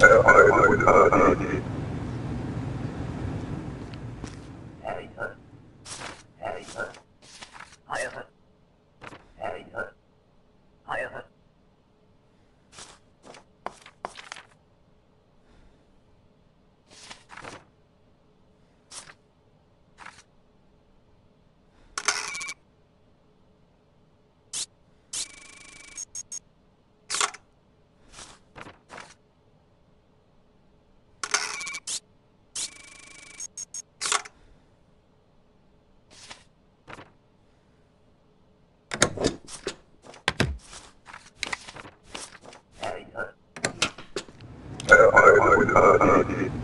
Uh, I, I would, uh, out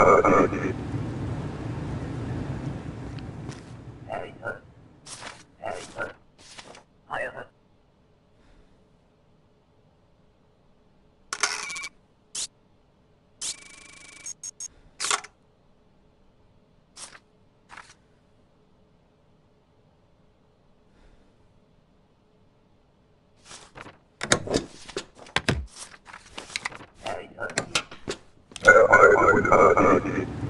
uh, about